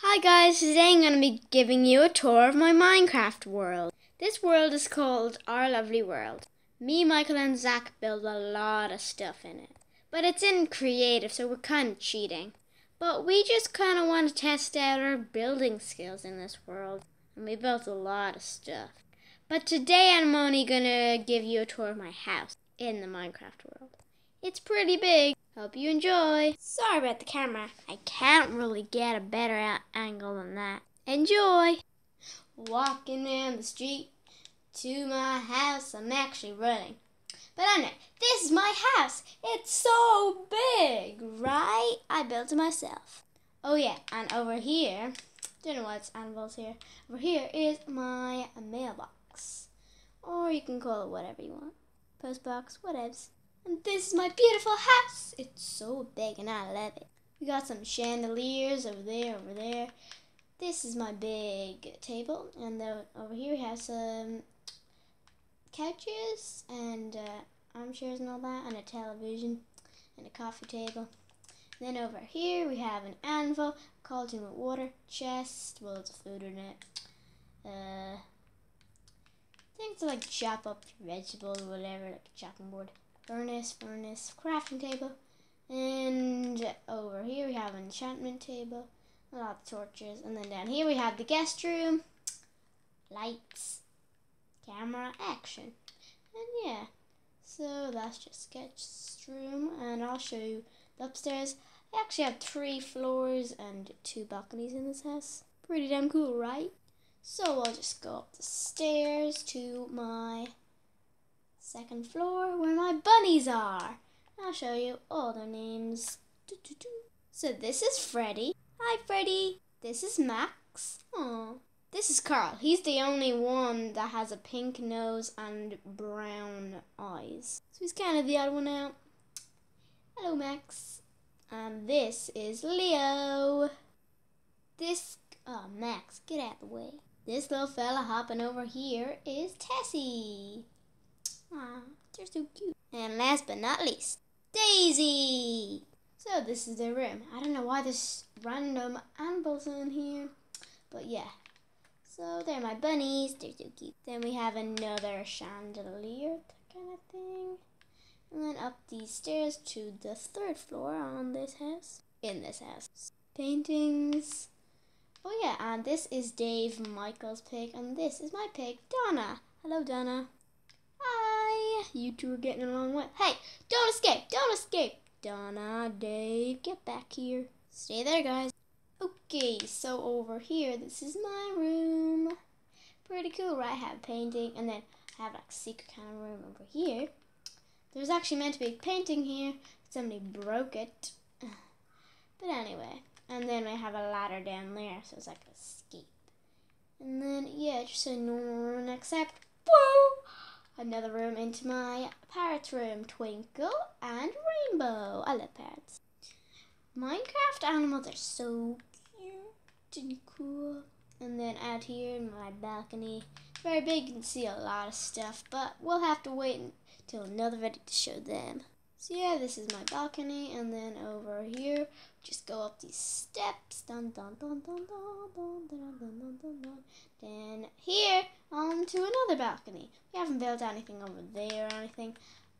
Hi guys, today I'm going to be giving you a tour of my Minecraft world. This world is called Our Lovely World. Me, Michael and Zach build a lot of stuff in it. But it's in creative, so we're kind of cheating. But we just kind of want to test out our building skills in this world. And we built a lot of stuff. But today I'm only going to give you a tour of my house in the Minecraft world. It's pretty big. Hope you enjoy. Sorry about the camera. I can't really get a better angle than that. Enjoy. Walking down the street to my house. I'm actually running. But anyway, this is my house. It's so big, right? I built it myself. Oh yeah, and over here, don't know what's animals here. Over here is my mailbox, or you can call it whatever you want. Postbox, whatevs. And this is my beautiful house. It's so big and I love it. We got some chandeliers over there, over there. This is my big table, and then over here we have some couches and uh, armchairs and all that, and a television and a coffee table. Then over here we have an anvil, cauldron with water, chest, well it's food in it. Uh, things to like chop up vegetables or whatever, like a chopping board furnace, furnace, crafting table. And over here we have an enchantment table, a lot of torches. And then down here we have the guest room, lights, camera, action. And yeah, so that's just guest room. And I'll show you the upstairs. I actually have three floors and two balconies in this house. Pretty damn cool, right? So I'll just go up the stairs to my second floor where my bunnies are. I'll show you all their names. So this is Freddy. Hi, Freddy. This is Max. Oh. This is Carl. He's the only one that has a pink nose and brown eyes. So he's kind of the odd one out. Hello, Max. And this is Leo. This, oh, Max, get out of the way. This little fella hopping over here is Tessie. Aw, they're so cute. And last but not least, Daisy! So this is their room. I don't know why this random animals in here, but yeah. So they're my bunnies. They're so cute. Then we have another chandelier kind of thing. And then up these stairs to the third floor on this house. In this house. Paintings. Oh yeah, and this is Dave Michael's pig, and this is my pig, Donna. Hello, Donna. Hi. You two are getting along well. Hey, don't escape. Don't escape. Donna, Dave, get back here. Stay there, guys. Okay, so over here, this is my room. Pretty cool, right? I have painting, and then I have like a secret kind of room over here. There's actually meant to be a painting here. Somebody broke it. But anyway, and then I have a ladder down there, so it's like a escape. And then, yeah, just a normal room, except, whoa! Another room into my parrot room, Twinkle and Rainbow. I love parrots. Minecraft animals are so cute and cool. And then out here in my balcony, very big, you can see a lot of stuff, but we'll have to wait until another video to show them. So yeah, this is my balcony, and then over here, just go up these steps, dun dun dun dun dun dun dun dun dun dun dun. Then here, Um, onto another balcony. We haven't built anything over there or anything,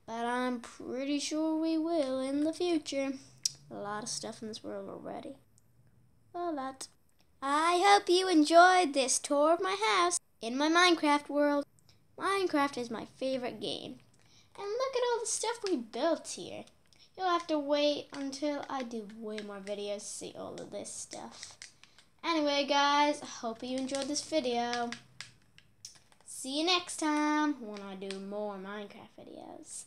but I'm pretty sure we will in the future. A lot of stuff in this world already. A lot. I hope you enjoyed this tour of my house in my Minecraft world. Minecraft is my favorite game. And look at all the stuff we built here. You'll have to wait until I do way more videos to see all of this stuff. Anyway, guys, I hope you enjoyed this video. See you next time when I do more Minecraft videos.